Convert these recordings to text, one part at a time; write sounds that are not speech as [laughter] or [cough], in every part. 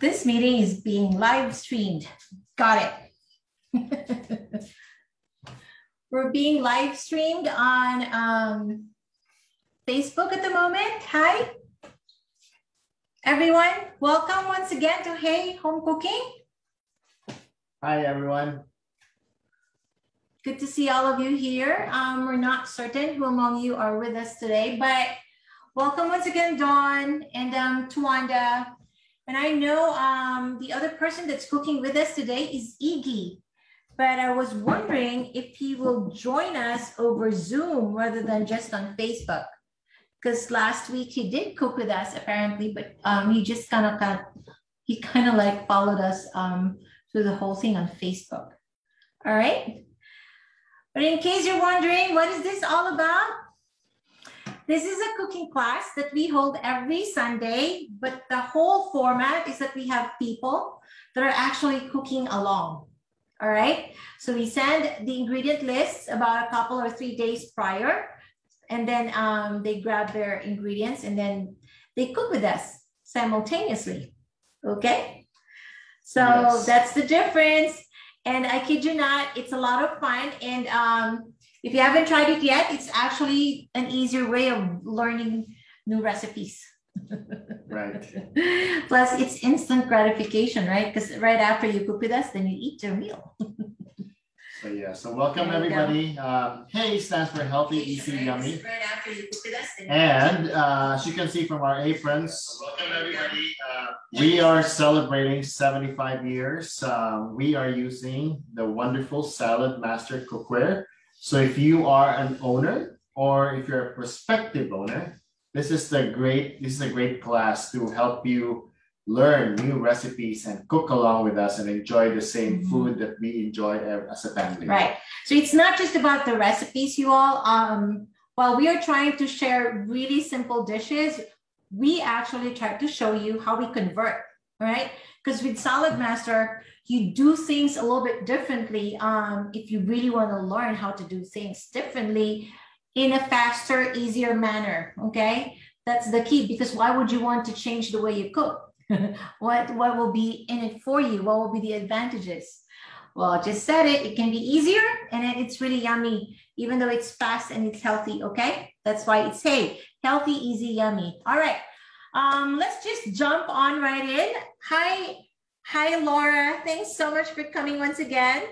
This meeting is being live streamed. Got it. [laughs] We're being live streamed on um, Facebook at the moment. Hi, everyone. Welcome once again to Hey Home Cooking. Hi, everyone. Good to see all of you here. Um, we're not certain who among you are with us today, but welcome once again, Dawn and um, Tuanda. And I know um, the other person that's cooking with us today is Iggy, but I was wondering if he will join us over Zoom rather than just on Facebook. Because last week he did cook with us apparently, but um, he just kind of got, he kind of like followed us um, through the whole thing on Facebook. All right. But in case you're wondering, what is this all about? This is a cooking class that we hold every Sunday, but the whole format is that we have people that are actually cooking along. All right. So we send the ingredient lists about a couple or three days prior, and then um, they grab their ingredients and then they cook with us simultaneously. Okay. So yes. that's the difference. And I kid you not, it's a lot of fun. And um, if you haven't tried it yet, it's actually an easier way of learning new recipes. [laughs] right. Plus, it's instant gratification, right? Because right after you cook with us, then you eat your meal. so yeah, so welcome everybody. Um, hey stands for healthy, easy, yummy. Right after you cook with us. And uh, as you can see from our aprons, welcome everybody. Uh, we are celebrating 75 years. Um, we are using the wonderful Salad Master cookware. So if you are an owner or if you're a prospective owner, this is the great this is a great class to help you learn new recipes and cook along with us and enjoy the same mm-hmm. food that we enjoy as a family. Right. So it's not just about the recipes, you all. Um, while we are trying to share really simple dishes, we actually try to show you how we convert, right? Because with Saladmaster, you do things a little bit differently um, if you really want to learn how to do things differently in a faster, easier manner. Okay, that's the key because why would you want to change the way you cook? [laughs] what what will be in it for you? What will be the advantages? Well, I just said it. It can be easier and it's really yummy, even though it's fast and it's healthy. Okay, that's why it's hey healthy, easy, yummy. All right. Um, let's just jump on right in. Hi, Hi, Laura. Thanks so much for coming once again.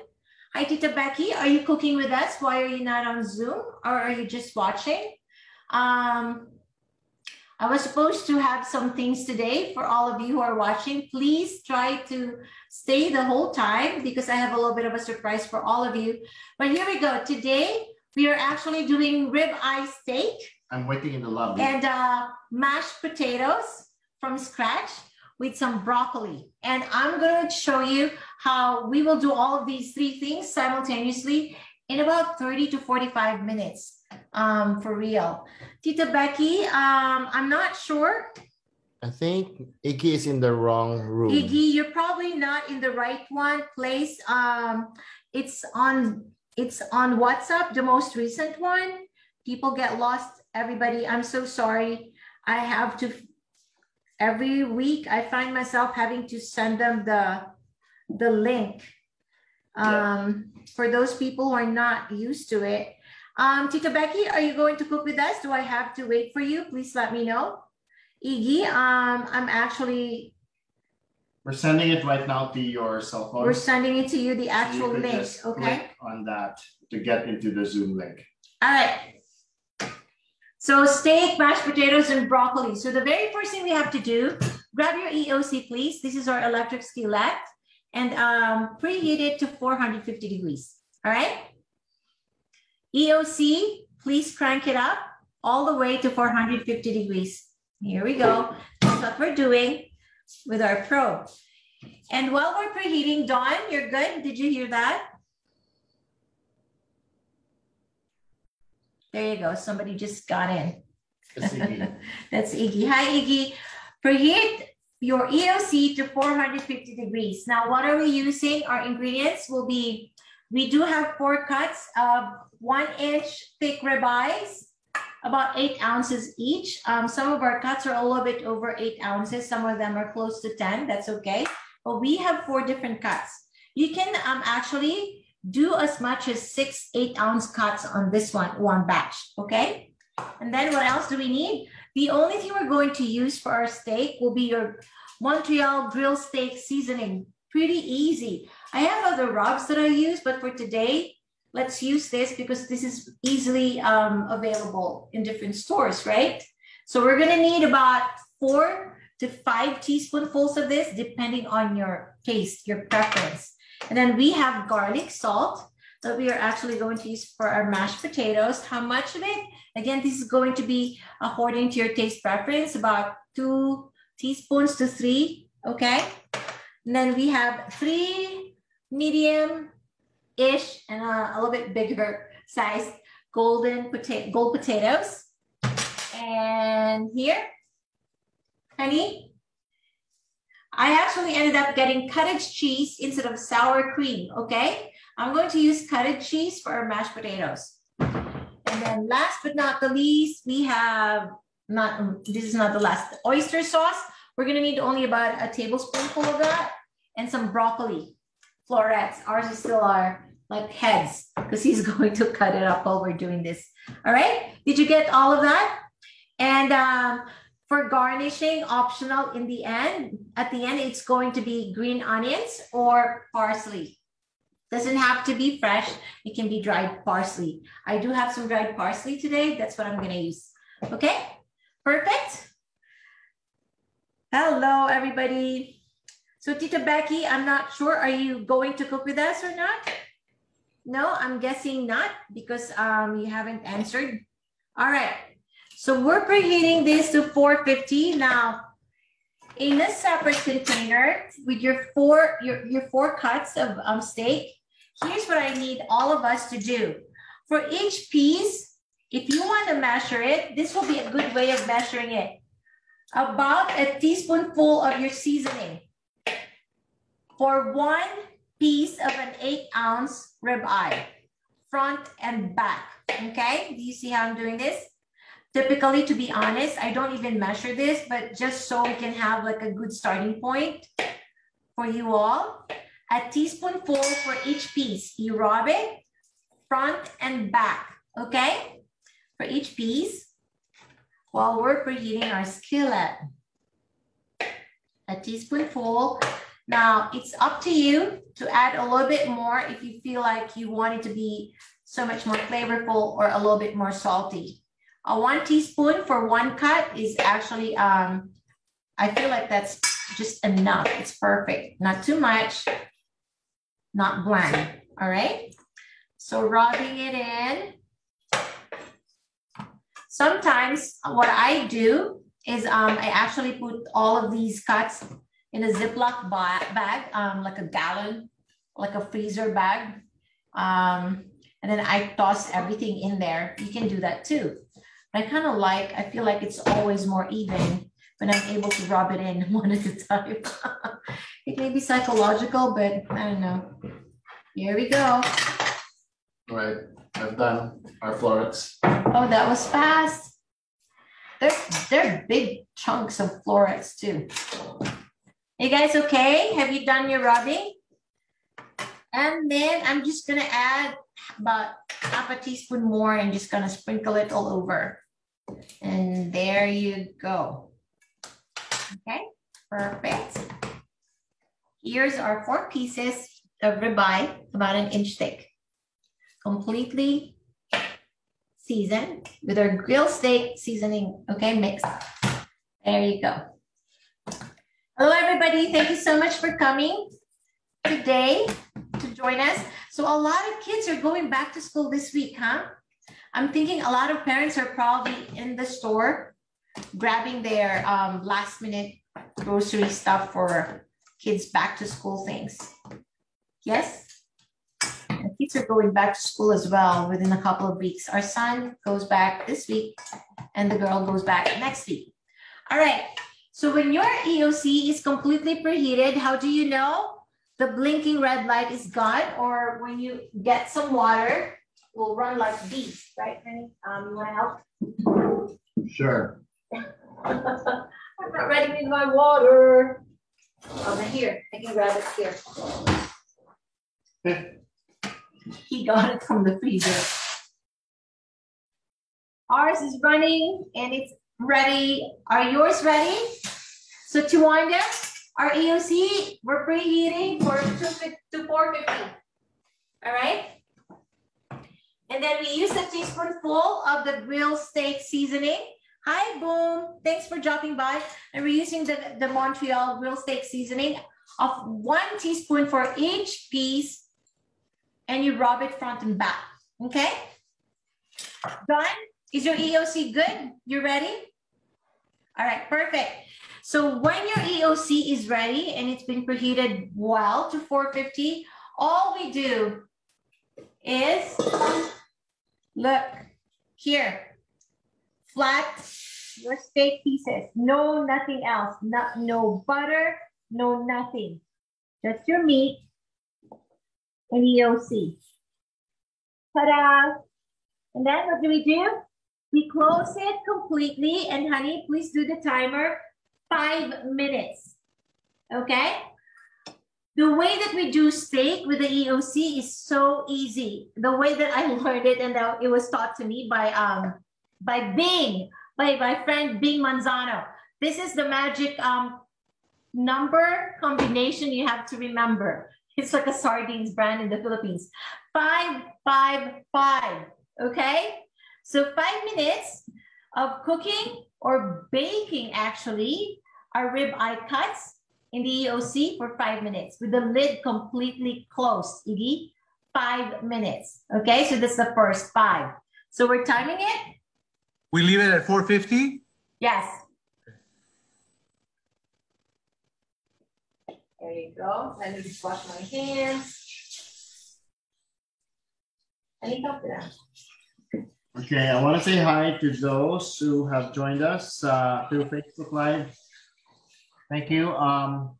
Hi, Tita Becky. Are you cooking with us? Why are you not on Zoom or are you just watching? Um, I was supposed to have some things today for all of you who are watching. Please try to stay the whole time because I have a little bit of a surprise for all of you. But here we go. Today, we are actually doing rib eye steak. I'm waiting in the lobby. And uh, mashed potatoes from scratch with some broccoli. And I'm going to show you how we will do all of these three things simultaneously in about 30 to 45 minutes um, for real. Tita Becky, um, I'm not sure. I think Iggy is in the wrong room. Iggy, you're probably not in the right one place. Um, it's on it's on WhatsApp, the most recent one. People get lost. Everybody, I'm so sorry. I have to every week I find myself having to send them the the link. Um, yeah. For those people who are not used to it. Um, Tita Becky, are you going to cook with us? Do I have to wait for you? Please let me know. Iggy, um, I'm actually. We're sending it right now to your cell phone. We're sending it to you, the actual so link, okay? on that to get into the Zoom link. All right. So steak, mashed potatoes, and broccoli. So the very first thing we have to do, grab your EOC, please. This is our electric skillet and um, preheat it to 450 degrees. All right. EOC, please crank it up all the way to 450 degrees. Here we go. That's what we're doing with our probe. And while we're preheating, Dawn, you're good. Did you hear that? There you go. Somebody just got in. That's Iggy. [laughs] That's Iggy. Hi, Iggy. Preheat your EOC to 450 degrees. Now, what are we using? Our ingredients will be, we do have four cuts of one inch thick ribeyes, about eight ounces each. Um, some of our cuts are a little bit over eight ounces. Some of them are close to 10. That's okay. But we have four different cuts. You can um, actually do as much as six, eight ounce cuts on this one, one batch, okay? And then what else do we need? The only thing we're going to use for our steak will be your Montreal grill steak seasoning. Pretty easy. I have other rubs that I use, but for today, let's use this because this is easily um, available in different stores, right? So we're gonna need about four to five teaspoonfuls of this, depending on your taste, your preference. And then we have garlic salt that we are actually going to use for our mashed potatoes. How much of it? Again, this is going to be according to your taste preference, about two teaspoons to three, okay? And then we have three medium ish and a, a little bit bigger size golden potato, gold potatoes. And here, honey, I actually ended up getting cottage cheese instead of sour cream, okay? I'm going to use cottage cheese for our mashed potatoes. And then last but not the least, we have, not this is not the last, oyster sauce. We're gonna need only about a tablespoonful of that and some broccoli florets. Ours is still our like heads because he's [laughs] going to cut it up while we're doing this. All right, did you get all of that? And um, for garnishing, optional in the end, at the end, it's going to be green onions or parsley. Doesn't have to be fresh. It can be dried parsley. I do have some dried parsley today. That's what I'm going to use. Okay, perfect. Hello, everybody. So Tita Becky, I'm not sure. Are you going to cook with us or not? No, I'm guessing not because um, you haven't answered. All right. So we're preheating this to 450. Now, in a separate container with your four your, your four cuts of um, steak, here's what I need all of us to do. For each piece, if you want to measure it, this will be a good way of measuring it. About a teaspoonful of your seasoning. For one piece of an eight ounce ribeye, front and back. Okay, do you see how I'm doing this? Typically, to be honest, I don't even measure this, but just so we can have like a good starting point for you all. A teaspoonful for each piece. You rub it front and back, okay? For each piece while we're preheating our skillet. A teaspoonful. Now, it's up to you to add a little bit more if you feel like you want it to be so much more flavorful or a little bit more salty. A one teaspoon for one cut is actually, um, I feel like that's just enough. It's perfect. Not too much, not bland. All right. So rubbing it in. Sometimes what I do is um, I actually put all of these cuts in a Ziploc bag, um, like a gallon, like a freezer bag. Um, and then I toss everything in there. You can do that too. I kind of like, I feel like it's always more even when I'm able to rub it in [laughs] one at a time. [laughs] it may be psychological, but I don't know. Here we go. All right, I've done our florets. Oh, that was fast. They're, they're big chunks of florets too. You guys okay? Have you done your rubbing? And then I'm just gonna add about half a teaspoon more and just gonna sprinkle it all over. And there you go. Okay, perfect. Here's our four pieces of ribeye, about an inch thick. Completely seasoned with our grill steak seasoning, okay, mix. There you go. Hello, everybody. Thank you so much for coming today to join us. So a lot of kids are going back to school this week, huh? I'm thinking a lot of parents are probably in the store grabbing their um, last minute grocery stuff for kids back to school things. Yes? The kids are going back to school as well within a couple of weeks. Our son goes back this week and the girl goes back next week. All right. So when your EOC is completely preheated, how do you know the blinking red light is gone? Or when you get some water will run like bees, right, honey? Um, you wanna help? Sure. [laughs] I'm not ready with my water. Then here, I can grab it here. [laughs] he got it from the freezer. Ours is running and it's ready. Are yours ready? So Tawanda, our EOC, we're preheating for to 450. All right. And then we use a teaspoonful of the grilled steak seasoning. Hi, Boom. Thanks for dropping by. And we're using the, the Montreal grilled steak seasoning of one teaspoon for each piece. And you rub it front and back. Okay? Done? Is your EOC good? You ready? All right, perfect. So when your EOC is ready and it's been preheated well to 450, all we do is look here, flat your steak pieces. No, nothing else. Not, no butter, no nothing. Just your meat and EOC. Ta-da! And then what do we do? We close it completely. And honey, please do the timer. Five minutes. Okay? The way that we do steak with the EOC is so easy. The way that I [laughs] learned it and that it was taught to me by um by Bing, by my friend Bing Manzano. This is the magic um number combination you have to remember. [laughs] It's like a sardines brand in the Philippines. Five, five, five. Okay? So five minutes of cooking or baking actually our rib eye cuts in the EOC for five minutes with the lid completely closed, Iggy. Five minutes. Okay, so this is the first five. So we're timing it. We leave it at 450? Yes. There you go. Let me just wash my hands. I need help with that. Okay, I want to say hi to those who have joined us uh, through Facebook Live. Thank you. Um,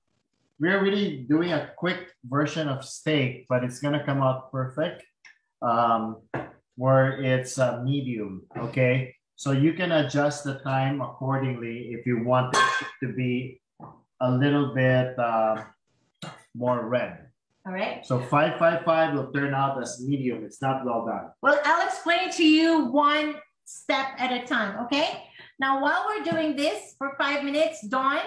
we're really doing a quick version of steak, but it's gonna come out perfect. Um, where it's uh, medium, okay? So you can adjust the time accordingly if you want it to be a little bit uh, more red. All right. So 555 will turn out as medium. It's not well done. Well, I'll explain it to you one step at a time, okay? Now, while we're doing this for five minutes, Dawn,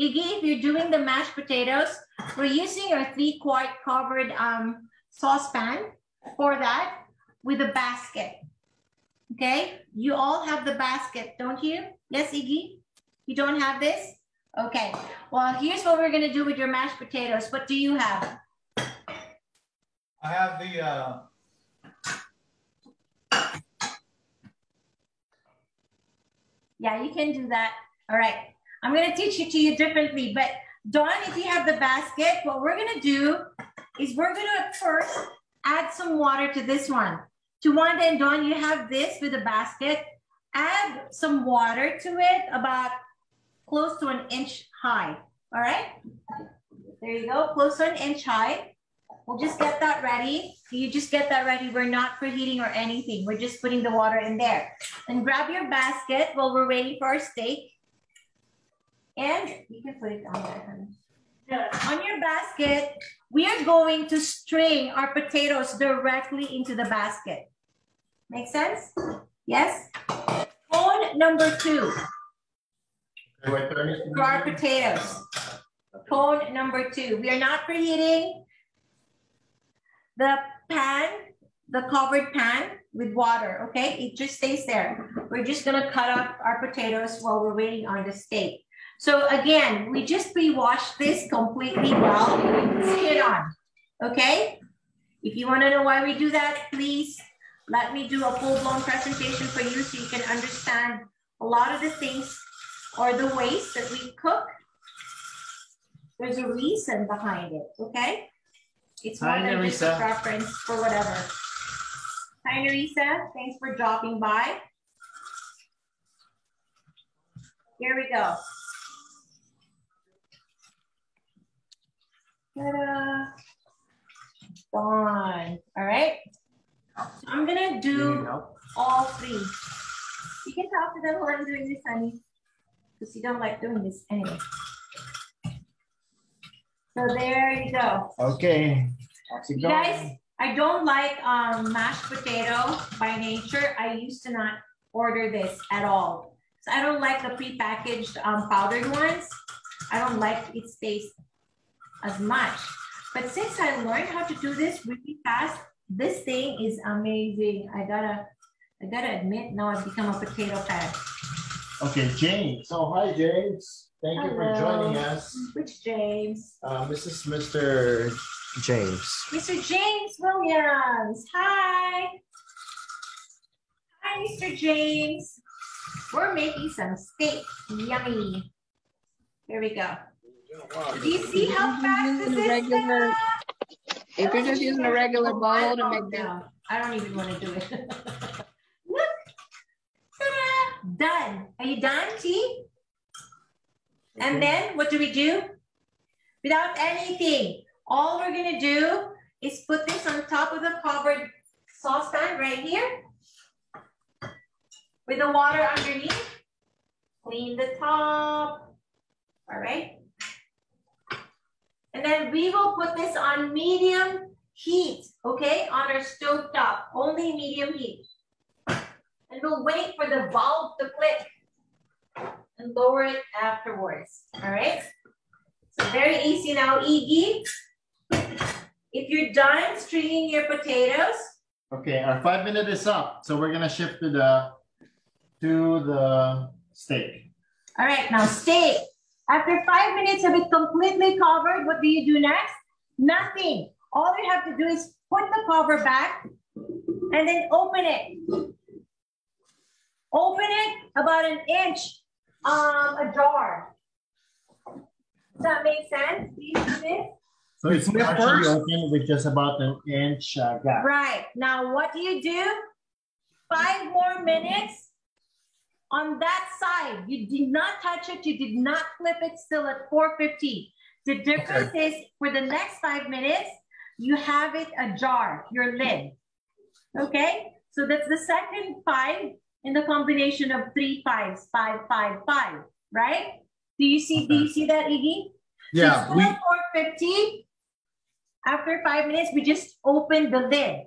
Iggy, if you're doing the mashed potatoes, we're using our three quart covered um, saucepan for that with a basket. Okay, you all have the basket, don't you? Yes, Iggy? You don't have this? Okay, well, here's what we're gonna do with your mashed potatoes. What do you have? I have the, uh, Yeah, you can do that. All right. I'm going to teach it to you differently. But Dawn, if you have the basket, what we're going to do is we're going to first add some water to this one. Tawanda and Dawn, you have this with a basket. Add some water to it, about close to an inch high. All right. There you go, close to an inch high. We'll just get that ready. You just get that ready. We're not preheating or anything. We're just putting the water in there. And grab your basket while we're waiting for our steak. And you can put it on there. On your basket, we are going to string our potatoes directly into the basket. Make sense? Yes? Cone number two for our potatoes. Cone number two. We are not preheating the pan, the covered pan with water, okay? It just stays there. We're just gonna cut up our potatoes while we're waiting on the steak. So again, we just pre-wash this completely well, skin on, okay? If you wanna know why we do that, please let me do a full-blown presentation for you so you can understand a lot of the things or the ways that we cook. There's a reason behind it, okay? It's more Hi, than just a Nerissa. preference for whatever. Hi, Nerissa. Thanks for dropping by. Here we go. Ta-da. Done. All right. So I'm gonna need do help? all three. You can talk to them while I'm doing this, honey. Because you don't like doing this anyway. So there you go. Okay. You going? guys, I don't like um, mashed potato by nature. I used to not order this at all. So I don't like the prepackaged um, powdered ones. I don't like its taste as much. But since I learned how to do this really fast, this thing is amazing. I gotta, I gotta admit, now I've become a potato fan. Okay, James. So hi, James. Thank you for joining us. Which James? Uh, this is Mr. James. Mr. James Williams. Hi. Hi, Mr. James. We're making some steak. Yummy. Here we go. Do you see how fast this Using is? regular- If you're just using a regular bowl to make that, I don't even want to do it. [laughs] Look. Ta-da! Done. Are you done, T? And then what do we do? Without anything, all we're gonna do is put this on top of the covered saucepan right here. With the water underneath. Clean the top. All right. And then we will put this on medium heat, okay, on our stove top, only medium heat. And we'll wait for the valve to click and lower it afterwards, all right? So very easy now, Iggy. If you're done stringing your potatoes, Okay, our five minute is up, so we're gonna shift to the to the steak. all right, now steak. After five minutes of it completely covered, what do you do next? Nothing. All you have to do is put the cover back and then open it. Open it about an inch, um, a jar. Does that make sense? Do you see this? So it's Flip partially first. open with just about an inch uh, gap. Right. Now, what do you do? Five more minutes on that side. You did not touch it. You did not flip it still at 450. The difference is for the next five minutes, you have it ajar, your lid. Okay? So that's the second five in the combination of three fives, five, five, five, right? Do you see, do you see that, Iggy? yeah, we, Four fifty. After five minutes, we just open the lid.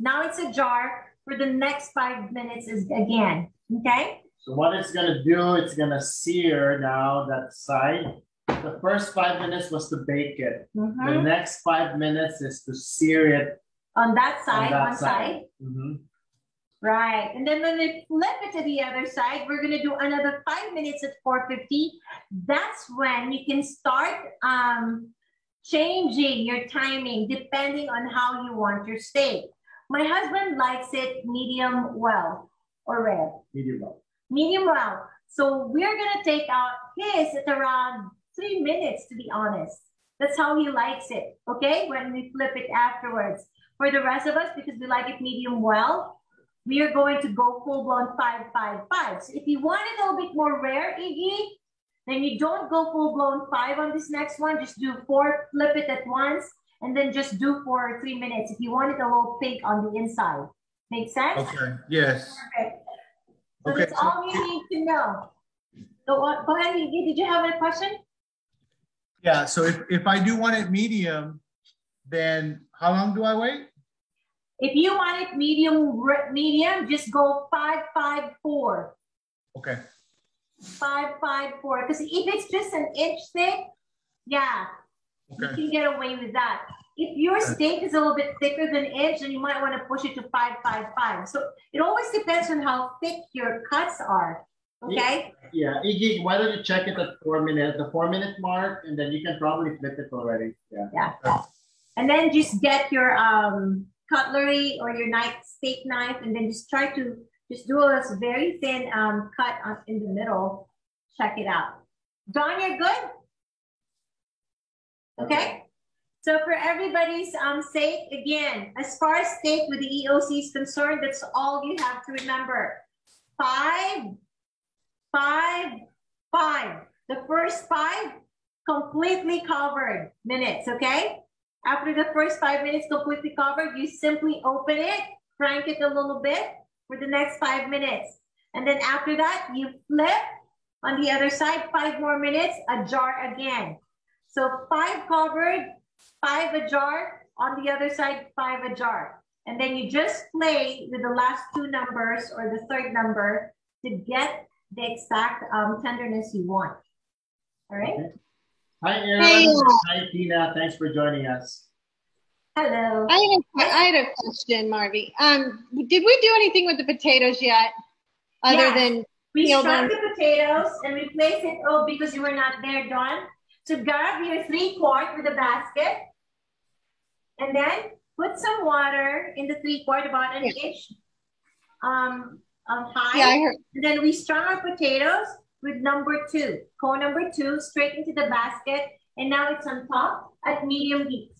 Now it's a jar for the next five minutes is again, okay? So what it's gonna do, it's gonna sear now that side. The first five minutes was to bake it. The Mhm. next five minutes is to sear it On that on side, that one side. Mhm. Right, and then when we flip it to the other side, we're gonna do another five minutes at four fifty. That's when you can start um, changing your timing depending on how you want your steak. My husband likes it medium well or rare. Medium well. medium well. So we're gonna take out his at around three minutes, to be honest. That's how he likes it, okay? When we flip it afterwards. For the rest of us, because we like it medium well, we are going to go full blown five, five, five. So if you want it a little bit more rare, Iggy, then you don't go full blown five on this next one. Just do four, flip it at once, and then just do for three minutes. If you want it a little pink on the inside. Make sense? okay, yes. Perfect. So Okay, that's so- all you need to know. So what, go ahead, Iggy, did you have a question? Yeah, so if, if I do want it medium, then how long do I wait? If you want it medium, medium, just go five, five, four, Okay, five, five, four. Because if it's just an inch thick, yeah, you can get away with that. If your steak is a little bit thicker than inch, then you might want to push it to five, five, five. So it always depends on how thick your cuts are. Okay. Yeah, Iggy, why don't you check it at four minutes, the four minute mark, and then you can probably flip it already. Yeah. And then just get your um, cutlery or your knife, steak knife, and then just try to just do a very thin um, cut on, in the middle. Check it out. Dawn, you're good? Okay. So for everybody's um, sake, again, as far as steak with the EOC is concerned, that's all you have to remember. Five, five, five. The first five completely covered minutes, okay? After the first five minutes completely covered, you simply open it, crank it a little bit for the next five minutes. And then after that, you flip on the other side, five more minutes, a jar again. So five covered, five a jar, on the other side, five a jar. And then you just play with the last two numbers or the third number to get the exact um, tenderness you want. All right. Okay. Hi, Aaron. Hey. Hi, Tina. Thanks for joining us. Hello. I had a, I had a question, Marvy. Um, did we do anything with the potatoes yet? Other Yes. than We Peel them. the potatoes and we place it, oh, because you were not there, Dawn. So grab your three quart with a basket. And then put some water in the three quart, about an inch um, um, high. yeah, I heard And then we strung our potatoes with number two, cone number two, straight into the basket. And now it's on top at medium heat.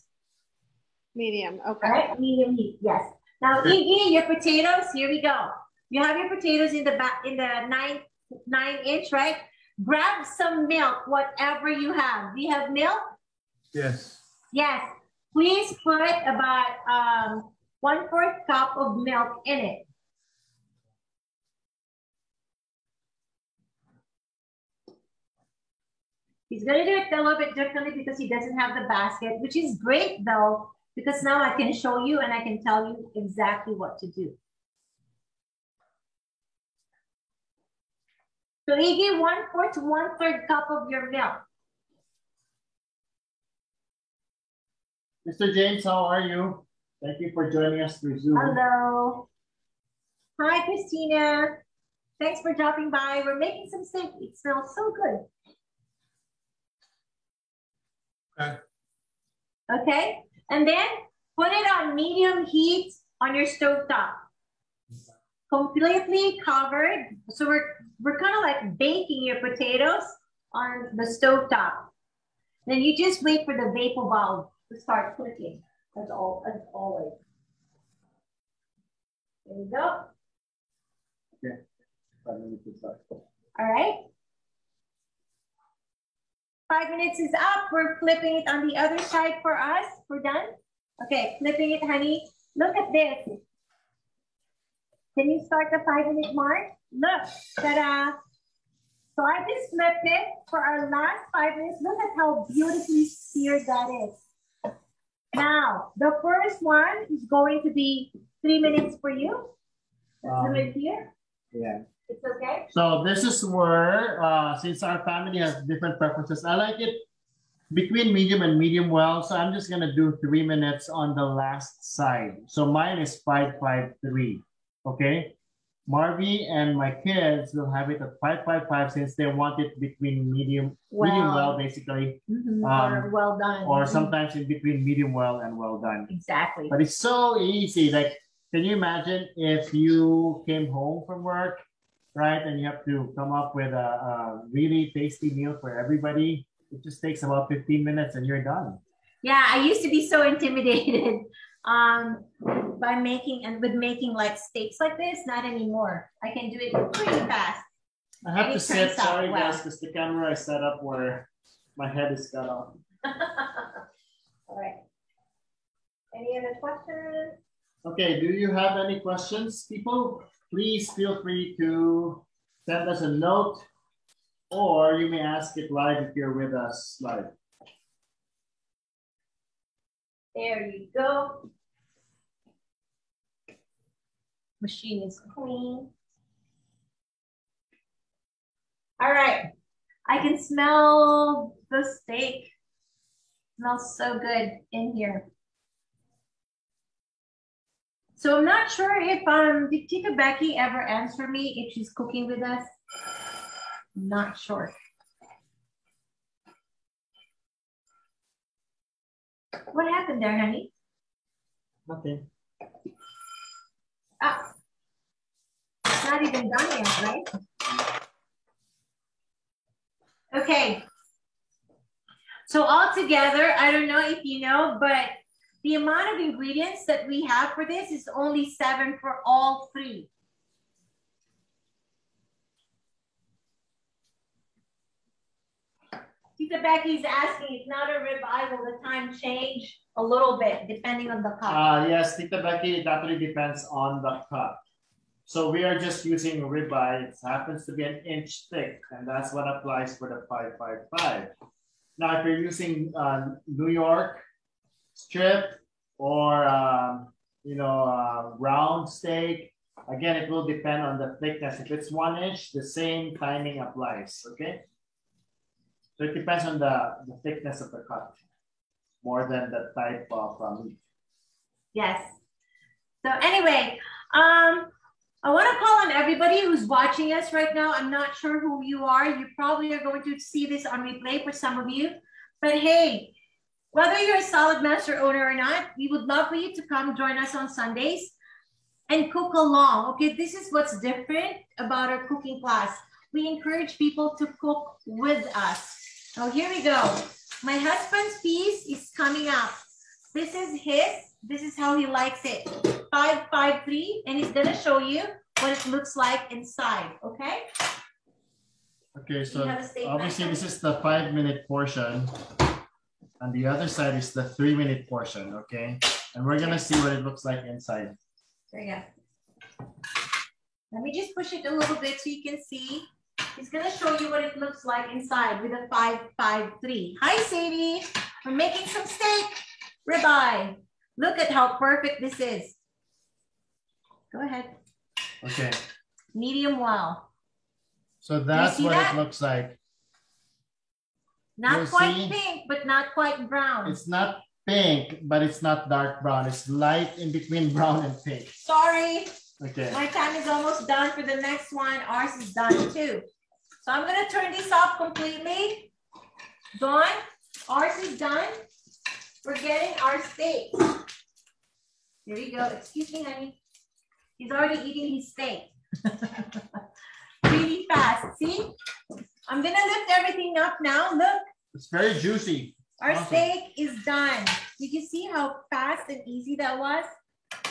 medium. Okay. right, medium heat, yes. Now, Iggy, your potatoes, here we go. You have your potatoes in the back, in the nine, nine inch, right? Grab some milk, whatever you have. Do you have milk? Yes. Yes. Please put about um, one fourth cup of milk in it. He's gonna do it a little bit differently because he doesn't have the basket, which is great though, because now I can show you and I can tell you exactly what to do. So Iggy, one fourth to one third cup of your milk. Mr. James, how are you? Thank you for joining us through Zoom. Hello. Hi, Christina. Thanks for dropping by. We're making some steak. It smells so good. Okay. Okay. And then put it on medium heat on your stove top. Completely covered. So we're we're kind of like baking your potatoes on the stove top. Then you just wait for the vapor valve to start clicking. as, all. That's always. There you go. Five minutes to start. All right. Five minutes is up. We're flipping it on the other side for us. We're done. Okay, flipping it, honey. Look at this. Can you start the five minute mark? Look, ta-da. So I just flipped it for our last five minutes. Look at how beautifully seared that is. Now, the first one is going to be three minutes for you. Um, Let's do it here. Yeah. It's okay. So this is where, uh, since our family has different preferences, I like it between medium and medium well. So I'm just gonna do three minutes on the last side. So mine is five five three. Okay. Marvy and my kids will have it at five five five since they want it between medium medium Well. well basically, Mhm, Um, or well done. or Mhm. sometimes in between medium well and well done. Exactly. But it's so easy. Like, can you imagine if you came home from work, right, and you have to come up with a, a really tasty meal for everybody? It just takes about 15 minutes and you're done. Yeah, I used to be so intimidated [laughs] um, by making and with making like steaks like this. Not anymore. I can do it pretty fast. I have And to it sit, sorry well. guys, because the camera is set up where my head is cut off. [laughs] All right. Any other questions? Okay, do you have any questions, people? Please feel free to send us a note or you may ask it live if you're with us live. There you go. Machine is clean. All right. I can smell the steak. Smells so good in here. So I'm not sure if um did Tita Becky ever answer me if she's cooking with us? Not sure. What happened there, honey? Nothing. Ah. It's not even done yet, right? Okay. So all together, I don't know if you know, but the amount of ingredients that we have for this is only seven for all three. Tita Becky's asking, it's not a rib eye, will the time change a little bit depending on the cut? Uh, yes, Tita Becky, it actually depends on the cut. So we are just using ribeye. It happens to be an inch thick, and that's what applies for the 555. Now, if you're using uh, New York strip or um, you know uh, round steak, again, it will depend on the thickness. If it's one inch, the same timing applies. Okay. So it depends on the, the thickness of the cut more than the type of uh, meat. Yes. So anyway, um, I want to call on everybody who's watching us right now. I'm not sure who you are. You probably are going to see this on replay for some of you. But hey, whether you're a Saladmaster owner or not, we would love for you to come join us on Sundays and cook along. Okay, this is what's different about our cooking class. We encourage people to cook with us. Now here we go. My husband's piece is coming up. This is his. This is how he likes it. 553 and he's gonna show you what it looks like inside, okay? Okay, so have a steak obviously this is the five minute portion. And the other side is the three minute portion, okay? And we're gonna see what it looks like inside. There you go. Let me just push it a little bit so you can see. He's gonna show you what it looks like inside with a 553. Hi, Sadie. We're making some steak ribeye. Look at how perfect this is. Go ahead. Okay, Medium well. so that's what that? it looks like. Not You'll quite see. pink, but not quite brown. It's not pink, but it's not dark brown. It's light in between [laughs] brown and pink. Sorry, Okay, my time is almost done for the next one. Ours is done too. So I'm gonna turn this off completely. Done. ours is done. We're getting our steak. Here we go. Excuse me, honey. He's already eating his steak. [laughs] really fast. See? I'm gonna lift everything up now. Look, it's very juicy. our Awesome. steak is done. Did you see how fast and easy that was.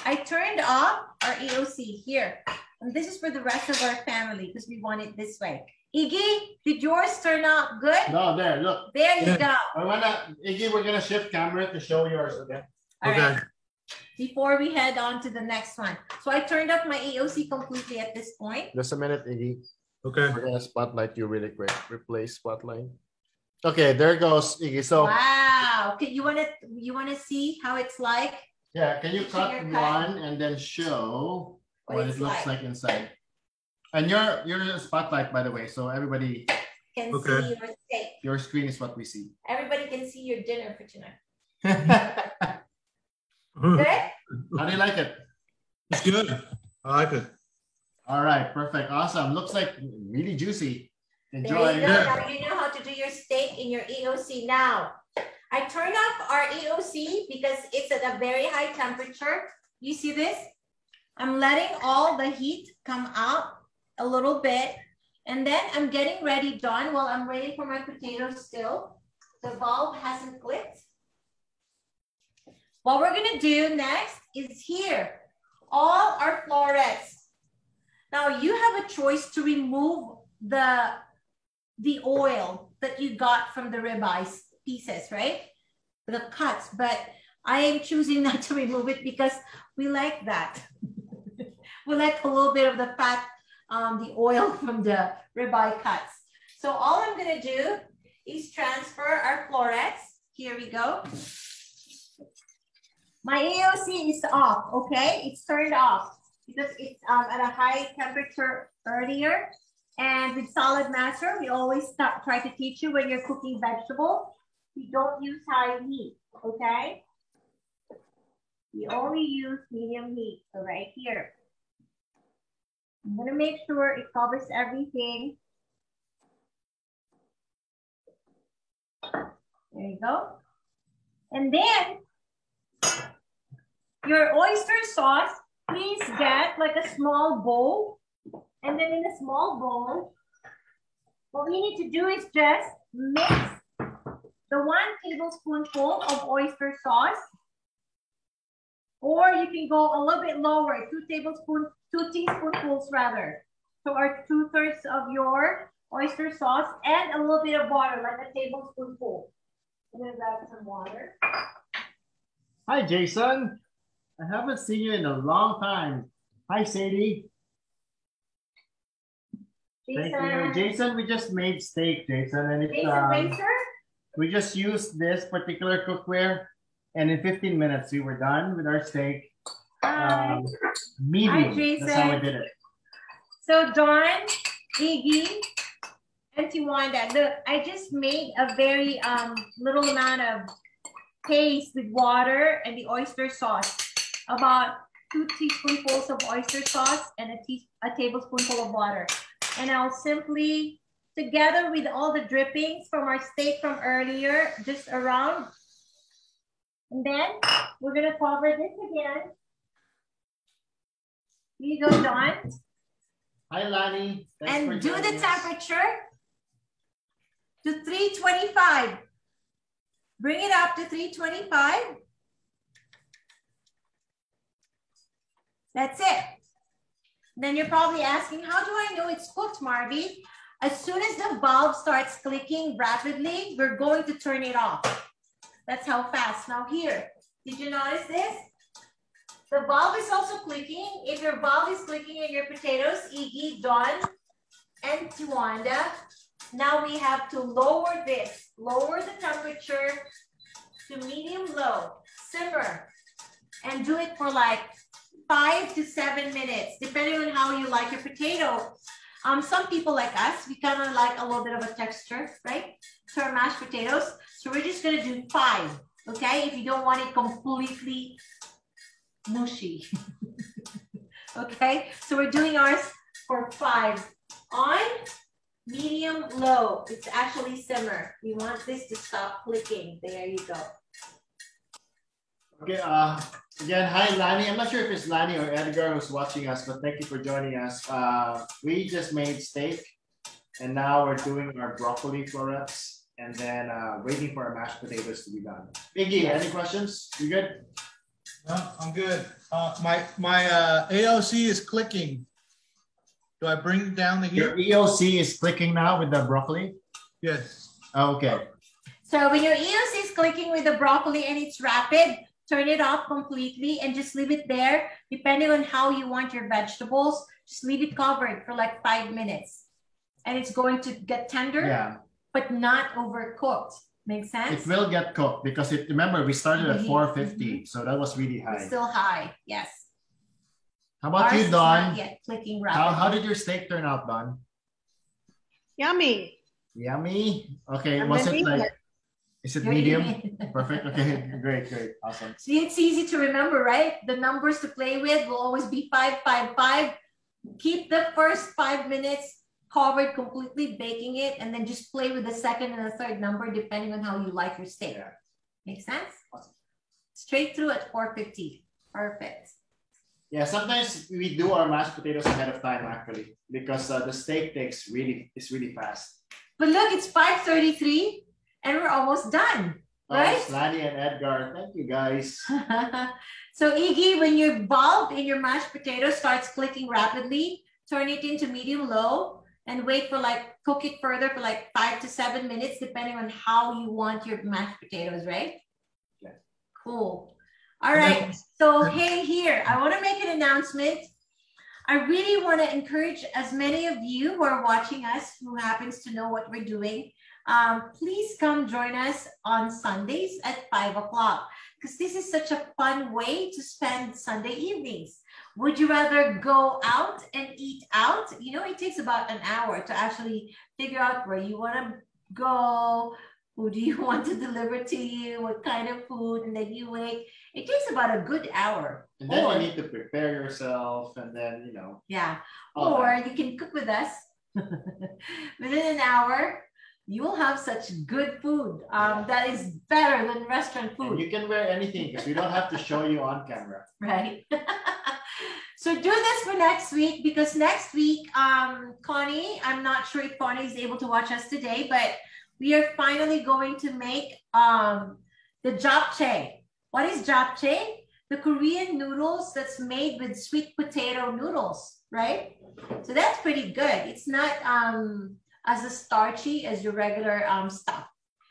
I turned off our EOC here. And this is for the rest of our family because we want it this way. Iggy, did yours turn out good? No, there, look. There you go. I wanna, Iggy, we're gonna shift camera to show yours, okay? All Okay. right. Before we head on to the next one. So I turned off my EOC completely at this point. Just a minute, Iggy. Okay. We're gonna spotlight you really quick. Replace spotlight. Okay, there goes Iggy. So Wow. Okay, you wanna you wanna see how it's like? yeah, can you cut finger cut. one and then show What what, it looks like. like. inside? And you're you're a spotlight, by the way, so everybody, Can Okay. see your steak. your screen is what we see. Everybody can see your dinner for tonight. [laughs] [laughs] How do you like it? It's good. I like it. All right, perfect, awesome. Looks like really juicy. Enjoy. you go. [laughs] Now you know how to do your steak in your EOC now. I turn off our EOC because it's at a very high temperature. You see this? I'm letting all the heat come out a little bit. And then I'm getting ready, done while I'm waiting for my potatoes still. The bulb hasn't clicked. What we're gonna do next is here, all our florets. Now you have a choice to remove the the oil that you got from the ribeye pieces, right? The cuts, but I am choosing [laughs] not to remove it because we like that. [laughs] we like a little bit of the fat, um, the oil [laughs] from the ribeye cuts. So all I'm gonna do is transfer our florets. Here we go. My EOC is off, okay? It's turned off because it's um, at a high temperature earlier. And with Saladmaster, we always start, try to teach you when you're cooking vegetables, you don't use high heat, okay? We only use medium heat, so right here. I'm gonna make sure it covers everything. There you go. And then your oyster sauce, please get like a small bowl and then in a small bowl, what we need to do is just mix the one tablespoonful of oyster sauce. Or you can go a little bit lower, two tablespoons, two teaspoonfuls rather. So our two thirds of your oyster sauce, and a little bit of water, like a tablespoonful. And then gonna some water. Hi, Jason. I haven't seen you in a long time. Hi, Sadie. Thank you. Jason, Jason, we just made steak, Jason, and it's Jason um, we just used this particular cookware, and in 15 minutes we were done with our steak. Hi. Um, medium. That's how we did it. So Dawn, Iggy, and Tiwanda, look, I just made a very um little amount of paste with water and the oyster sauce. About two teaspoonfuls of oyster sauce and a, tea, a tablespoonful of water. And I'll simply, together with all the drippings from our steak from earlier, just around. And then we're gonna cover this again. Here you go, Dawn Hi, Lani. Thanks and do the temperature to 325. Bring it up to 325. That's it. Then you're probably asking, how do I know it's cooked, Marby? As soon as the bulb starts clicking rapidly, we're going to turn it off. That's how fast. Now here, did you notice this? The bulb is also clicking. If your bulb is clicking in your potatoes, Iggy, Dawn, and Tawanda, now we have to lower this, lower the temperature to medium low, simmer, and do it for like five to seven minutes, depending on how you like your potato. Um, some people like us, we kind of like a little bit of a texture, right? To our mashed potatoes. So we're just gonna do five, okay? If you don't want it completely mushy. [laughs] okay, so we're doing ours for five on medium low. It's actually simmer. We want this to stop clicking. There you go. Okay, uh, again, hi Lani. I'm not sure if it's Lani or Edgar who's watching us, but thank you for joining us. Uh, we just made steak and now we're doing our broccoli florets and then uh, waiting for our mashed potatoes to be done. Iggy, Yes. any questions? You good? No, I'm good. Uh, my, my, uh, EOC is clicking. Do I bring down the heat? Your heat? EOC is clicking now with the broccoli? Yes. Okay. So when your EOC is clicking with the broccoli and it's rapid, turn it off completely and just leave it there. Depending on how you want your vegetables, just leave it covered for like five minutes. And it's going to get tender, Yeah, but not overcooked. Make sense? it will get cooked because it, remember we started at Mhm. 450, so that was really It's high. still high, yes. How about Ours you, is not Don? Yet clicking How, how did your steak turn out, Don? Yummy. Yummy. Okay, I'm was it like, it. Is it medium? [laughs] Perfect. Okay, great, great, awesome. See, it's easy to remember, right? The numbers to play with will always be five, five, five. Keep the first five minutes covered completely, baking it, and then just play with the second and the third number depending on how you like your steak. Yeah. Make sense? Awesome. Straight through at 450. Perfect. Yeah, sometimes we do our mashed potatoes ahead of time actually because uh, the steak takes really is really fast. But look, it's 533 and we're almost done. Oh, Right? Lani and Edgar, thank you guys. [laughs] so Iggy, when your bulb in your mashed potato starts clicking rapidly, turn it into medium low and wait for like cook it further for like five to seven minutes, depending on how you want your mashed potatoes, right? Yeah. Cool. All right. So hey, here I want to make an announcement. I really want to encourage as many of you who are watching us, who happens to know what we're doing, um, please come join us on Sundays at five o'clock because this is such a fun way to spend Sunday evenings. Would you rather go out and eat out? You know, it takes about an hour to actually figure out where you want to go, who do you [laughs] want to deliver to you, what kind of food, and then you wait. It takes about a good hour. And then Or- you need to prepare yourself and then you know. Yeah. Or that. you can cook with us [laughs] within an hour. You will have such good food um, that is better than restaurant And food. you can wear anything because we don't have to show you on camera. [laughs] right? [laughs] so do this for next week because next week, um, Connie, I'm not sure if Connie is able to watch us today, but we are finally going to make um, the japchae. What is japchae? The Korean noodles that's made with sweet potato noodles, right? So that's pretty good. It's not um, as a starchy as your regular um, stuff.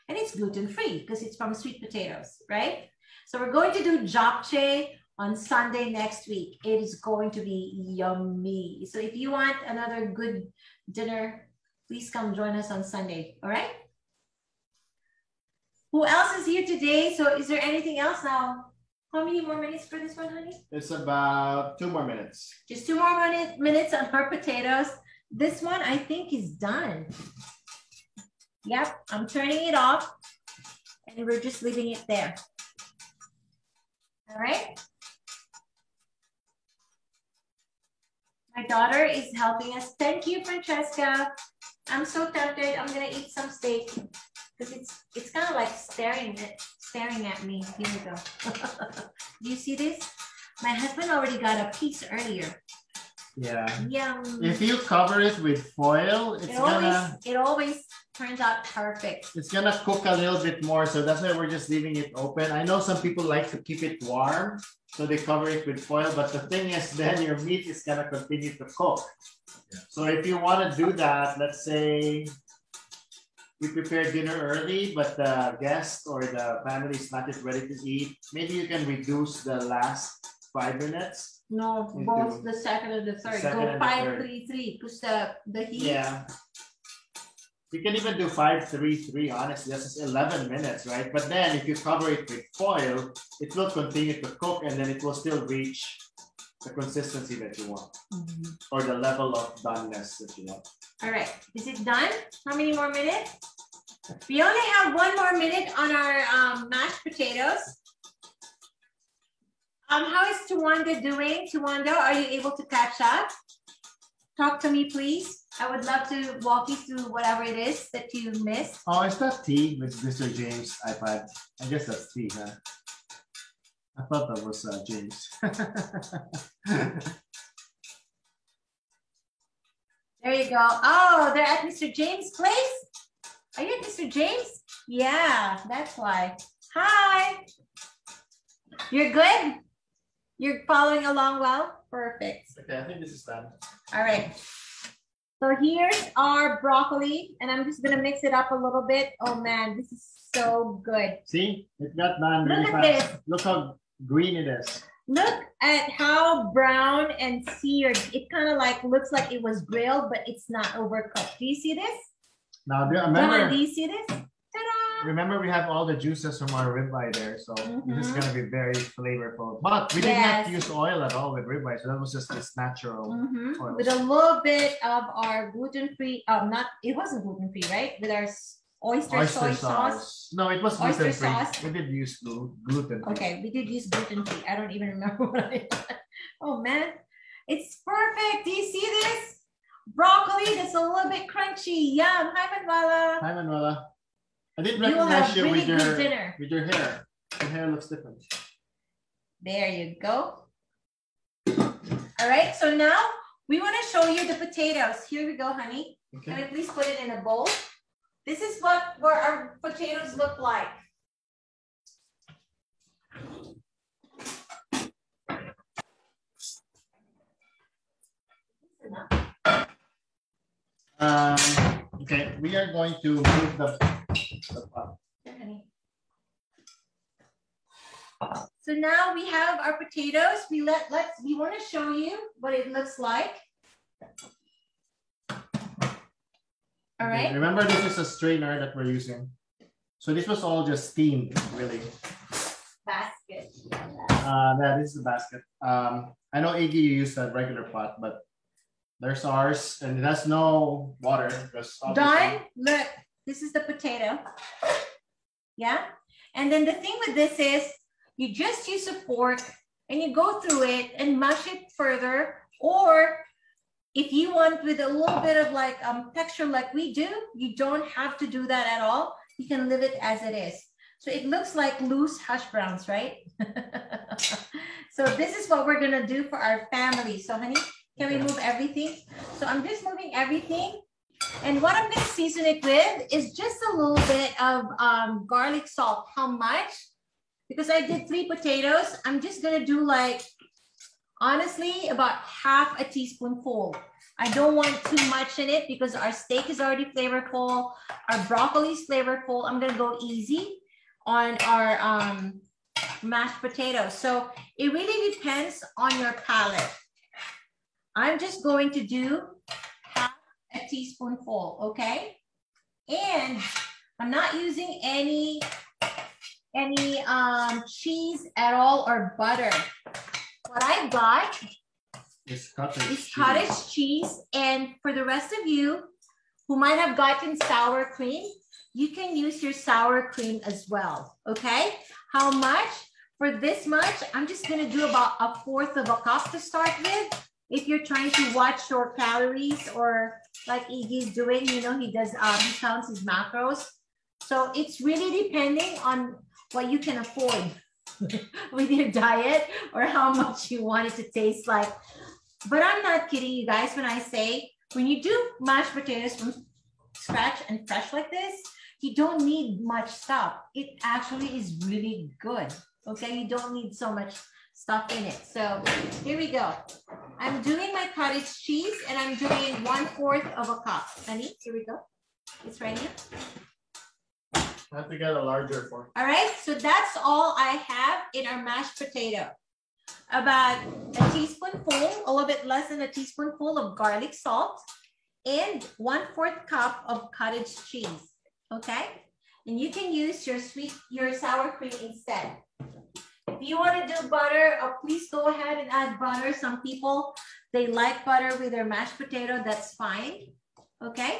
And it's gluten-free because it's from sweet potatoes, right? So we're going to do japchae on Sunday next week. It is going to be yummy. So if you want another good dinner, please come join us on Sunday, all right? Who else is here today? So is there anything else now? How many more minutes for this one, honey? It's about two more minutes. Just two more minute, minutes on her potatoes. This one I think is done. Yep, I'm turning it off and we're just leaving it there. All right. My daughter is helping us. Thank you, Francesca. I'm so tempted. I'm gonna eat some steak because it's it's kind of like staring at staring at me. Here we go. [laughs] Do you see this? My husband already got a piece earlier. Yeah. Yum. If you cover it with foil, it's It always gonna it always turns out perfect. it's gonna cook a little bit more. So that's why we're just leaving it open. I know some people like to keep it warm, so they cover it with foil. But the thing is, [laughs] then your meat is gonna continue to cook. Yeah. So if you want to do that, let's say we prepare dinner early, but the guest or the family is not yet ready to eat. Maybe you can reduce the last five minutes. No, Me both the second and the third. Second Go and the five, third. three, three, because the the heat. Yeah. You can even do five, three, three, honestly, that's just eleven minutes, right? But then if you cover it with foil, it will continue to cook and then it will still reach the consistency that you want Mhm. or the level of doneness that you want. All right, is it done? How many more minutes? We only have one more minute on our um, mashed potatoes. Um, how is Tawanda doing? Tawanda, are you able to catch up? Talk to me, please. I would love to walk you through whatever it is that you missed. Oh, it's not tea with Mr. James iPad. I guess that's tea, huh? I thought that was uh, James. [laughs] There you go. Oh, they're at Mr. James' place? Are you at Mr. James? Yeah, that's why. Hi. You're good? You're following along well? Perfect. okay, I think this is done. All right. So here's our broccoli, and I'm just gonna mix it up a little bit. Oh man, this is so good. See, it got done really Look at fast. Look how green it is. Look at how brown and seared. It kind of like looks like it was grilled, but it's not overcooked. Do you see this? Now, do- Donna, remember, do you see this? Remember we have all the juices from our ribeye there, so this is gonna be very flavorful. But we didn't Yes. not use oil at all with ribeye, so that was just this natural. Mhm. oils. With a little bit of our gluten-free, um, not it wasn't gluten-free, right? With our s- oyster, soy sauce. No, it was Oyster gluten free. sauce. We did use glu- gluten. Okay, we did use gluten-free. I don't even remember [laughs] what I. oh man, it's perfect. Do you see this? Broccoli that's a little bit crunchy. Yum. Hi, Manuela. Hi, Manuela. I did You recognize you really with your dinner. with your hair. Your hair looks different. There you go. All right, so now we want to show you the potatoes. Here we go, honey. Can Okay. we please put it in a bowl? This is what where our potatoes look like. Um, okay, we are going to move the, the pot. Here, honey. So now we have our potatoes. We let let's we want to show you what it looks like. All Okay. Remember, this is a strainer that we're using. So this was all just steamed, really. Basket. Uh, yeah, this is the basket. Um, I know Iggy you use that regular pot, but there's ours, and it has no water. Done. Look, this is the potato. Yeah. And then the thing with this is you just use a fork and you go through it and mash it further. Or if you want with a little bit of like um, texture like we do, you don't have to do that at all. You can leave it as it is. So it looks like loose hash browns, right? [laughs] so this is what we're gonna do for our family. So honey, can we move everything? So I'm just moving everything. And what I'm gonna season it with is just a little bit of um, garlic salt. How much? Because I did three potatoes, I'm just gonna do like honestly about half a teaspoonful. I don't want too much in it because our steak is already flavorful. Our broccoli is flavorful. I'm gonna go easy on our um, mashed potatoes. So it really depends on your palate. I'm just going to do a teaspoonful, okay? And I'm not using any any um, cheese at all or butter. What I got It's cottage. is cheese. cottage cheese. And for the rest of you who might have gotten sour cream, you can use your sour cream as well. Okay. How much? For this much, I'm just going to do about a fourth of a cup to start with. If you're trying to watch your calories or like Iggy's doing, you know, he does, um, he counts his macros. So it's really depending on what you can afford [laughs] with your diet or how much you want it to taste like. But I'm not kidding you guys when I say when you do mashed potatoes from scratch and fresh like this, you don't need much stuff. It actually is really good. Okay, you don't need so much stuff in it. So here we go. I'm doing my cottage cheese and I'm doing one fourth of a cup. Honey, here we go. It's right here. I have to get a larger fork. All right, so that's all I have in our mashed potato. About a teaspoonful, a little bit less than a teaspoonful of garlic salt and one fourth cup of cottage cheese. Okay, and you can use your sweet, your sour cream instead. If you want to do butter, uh, please go ahead and add butter. Some people they like butter with their mashed potato. That's fine. Okay.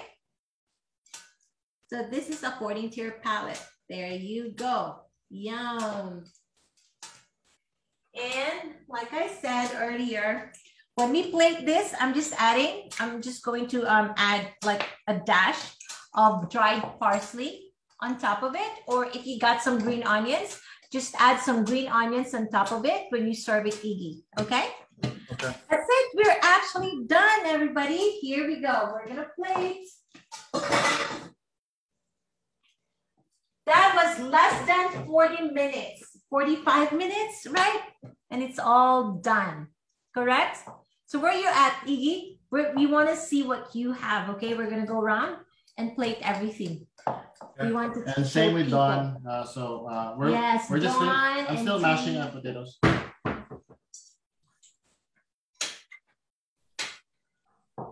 So this is according to your palate. There you go. Yum. And like I said earlier, when we plate this, I'm just adding, I'm just going to um, add like a dash of dried parsley on top of it. Or if you got some green onions, just add some green onions on top of it when you serve it, Iggy. Okay? Okay. That's it. We're actually done, everybody. Here we go. We're gonna plate. That was less than 40 minutes, 45 minutes, right? And it's all done, correct? So where you at, Iggy? We're, we want to see what you have, okay? We're gonna go around and plate everything. We want to And same with people. Dawn. Uh, so uh, we're Yes, we're just still, Dawn I'm still mashing up potatoes.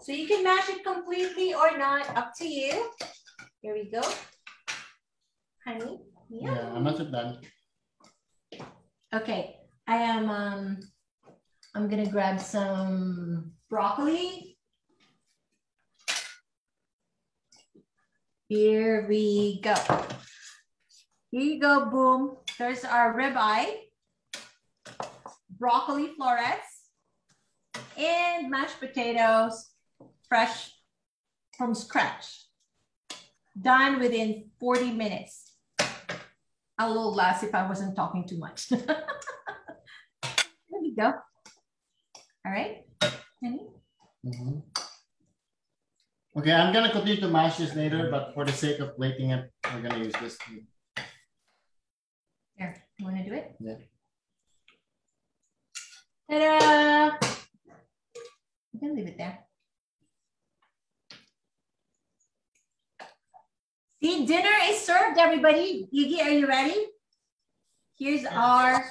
So you can mash it completely or not, up to you. Here we go. Honey, yeah. Yeah, I'm not done. Okay, I am, um, I'm gonna grab some broccoli. Here we go. Here you go, boom. There's our ribeye, broccoli florets, and mashed potatoes, fresh from scratch. Done within 40 minutes. A little less if I wasn't talking too much. [laughs] there we go. All right. Honey? Mhm. Okay, I'm gonna continue to mash this later, but for the sake of plating it, we're gonna use this. Here, you want to do it? Yeah. Ta-da! You can leave it there. See, dinner is served, everybody. Gigi, are you ready? Here's our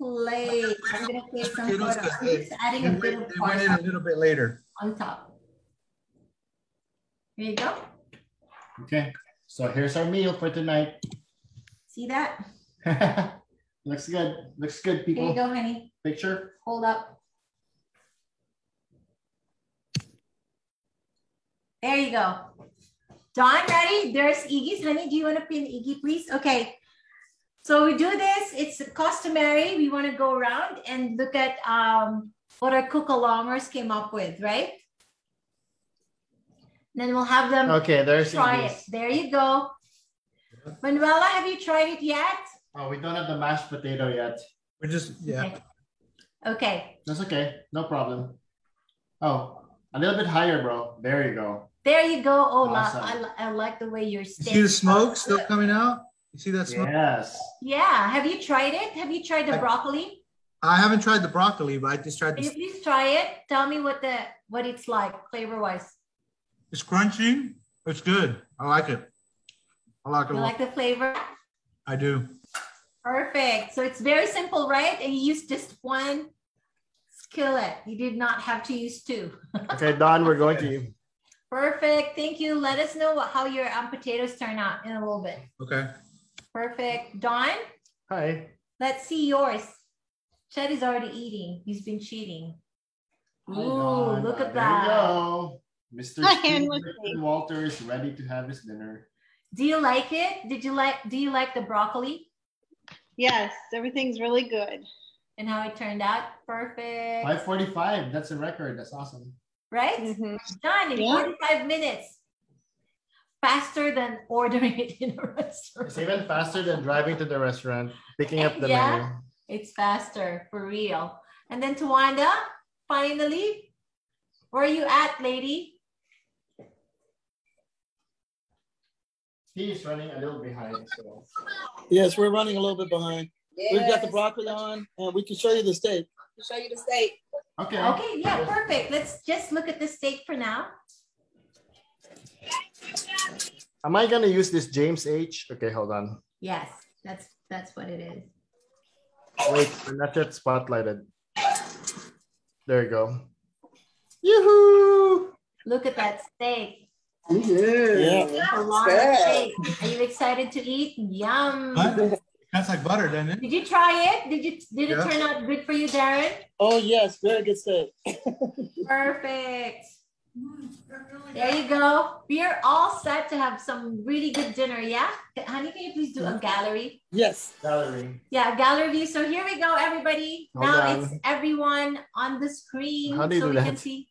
plate. I'm gonna take some Potatoes, photos. 'cause I'm they- just adding They a went, bit they went in a little bit later. on top. Here you go. Okay, so here's our meal for tonight. See that? [laughs] Looks good. Looks good, people. Here you go, honey. Picture. Hold up. There you go. Don, ready? There's Iggy's. Honey, do you want to pin Iggy, please? Okay. So we do this. It's customary. We want to go around and look at um, what our cook-alongers came up with, right? Then we'll have them Okay, there's try it. There you go. Manuela, have you tried it yet? Oh, we don't have the mashed potato yet. We're just, yeah. Okay. Okay. That's okay. No problem. Oh, a little bit higher, bro. There you go. There you go. Oh, Awesome. I, I like the way you're You see the smoke still coming out? You see that smoke? Yes. Yeah. Have you tried it? Have you tried the I- broccoli? I haven't tried the broccoli, but I just tried Can you please try it? Tell me what the what it's like flavor wise. It's crunchy. It's good. I like it. I like it a You lot. like the flavor? I do. Perfect. So it's very simple, right? And you use just one skillet. You did not have to use two. [laughs] Okay, Don, we're going to you. Perfect. Thank you. Let us know what, how your um, potatoes turn out in a little bit. Okay. Perfect. Don, Hi. let's see yours. Chet is already eating. He's been cheating. Ooh, look at there you that. go. Mr. Hi, Steve Hen, let's Richard see. Walter is ready to have his dinner. Do you like it? Did you like do you like the broccoli Yes, everything's really good. and how it turned out? Perfect. 545. That's a record. That's awesome. Right? Mhm. Done in Yeah. 45 minutes. Faster than ordering it in a [laughs] restaurant. It's even faster than driving to the restaurant, picking up the Yeah. menu. It's faster for real. And then Tawanda, finally, where are you at, lady? He's running a little behind. So. Yes, we're running a little bit behind. We've got the broccoli on, and we can show you the steak. To show you the steak. Okay. Okay, yeah, perfect. Let's just look at the steak for now. Am I gonna use this James H? Okay, hold on. Yes, that's that's what it is. Wait, we're not yet spotlighted. There you go. Yoo-hoo! Look at that steak. Yeah. A lot of Good. steak. Are you excited to eat? Yum. What? That's like butter, doesn't it? Did you try it? Did you did it turn out good for you, Darren? Oh yes, very good steak. Perfect. Mm, there you go. We're all set to have some really good dinner. Yeah, honey, can you please do a gallery? Yes. Gallery. Yeah, gallery view. So here we go, everybody. Hold now on. it's everyone on the screen, How do you so do we can see.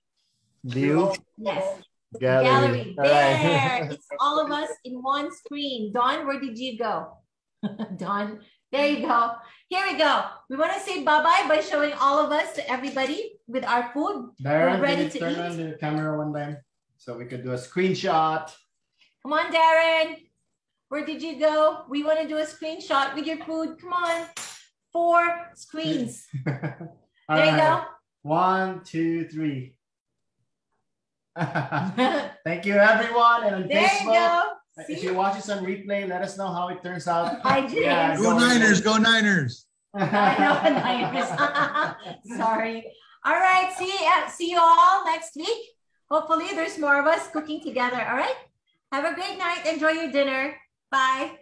View. Yes, Gallery. gallery. All right. There, [laughs] it's all of us in one screen. Don, where did you go? [laughs] Don, there you go. Here we go. We want to say bye bye by showing all of us to everybody with our food. Darren, We're ready to turn eat. on the camera one time so we could do a screenshot? Come on, Darren. Where did you go? We want to do a screenshot with your food. Come on. Four screens. [laughs] All There you right. One, two, three. Go. [laughs] Thank you, everyone. And on there you Facebook, go. if you watch this on replay, let us know how it turns out. [laughs] I did. Yeah, Go Niners, go Niners. [laughs] I know, Niners. Sorry. All right. See, uh, see you all next week. Hopefully, there's more of us cooking together. All right. Have a great night. Enjoy your dinner. Bye.